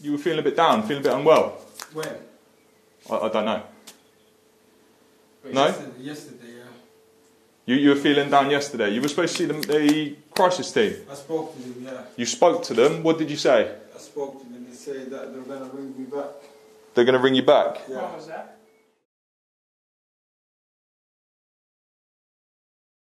You were feeling a bit down, feeling a bit unwell. When? I, I don't know. Wait, No? Yesterday, yesterday yeah. You, you were feeling down yesterday. You were supposed to see the, the crisis team. I spoke to them, yeah. You spoke to them. What did you say? I spoke to them. They said that they're gonna bring me back. They're going to ring you back. Yeah. What was that?